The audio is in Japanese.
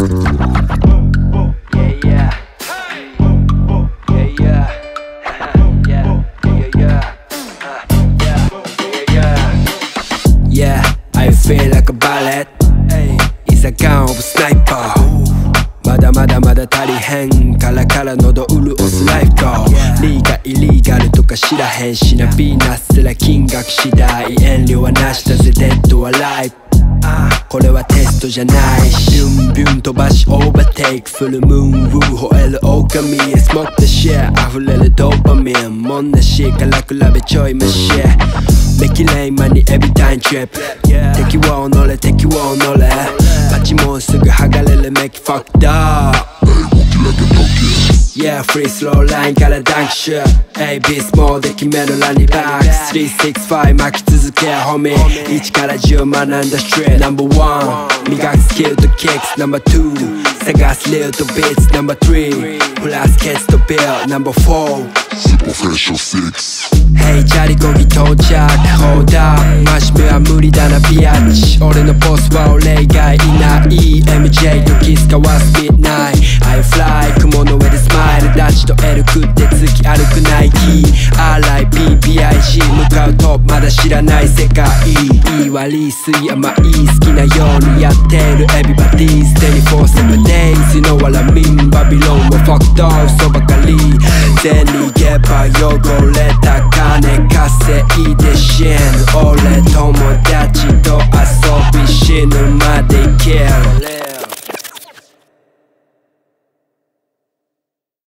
イまだまだまだ足りへんイイ知らへんしなヴーナスすら金額次第遠慮はなしだぜデッドはライフこれはテストじゃないビュンビュン飛ばしオーバーテイクフルムーンウー吠える狼へ。スモッタシェア溢れるドーパミン。もんなしから比べちょいましメキレイマにエビタイントリップ敵を乗れ敵を乗れバチもすぐ剥がれるメキファクター Yeah, free slow line からダンクシュー A ビスモーで決めるランニバック365巻き続けホミ1から10学んだストリート No.1 磨くスキルとキックス No.2 探すリルとビーツ No.3 プラスケツとビル No.4 Superficial six. Hey チャリコギ到着ホーダー真面目は無理だなビアッチ俺のボスは俺以外いない MJ とキス交わすビッナイ I fly 雲の上でスマイルダッチとエルクって突き歩くナイキ RIPPIG 向かうとまだ知らない世界いい悪い水甘い好きなようにやってる Everybody's 24-7 days You know what I mean バビロンは fucked up そばかりで逃げば汚れたか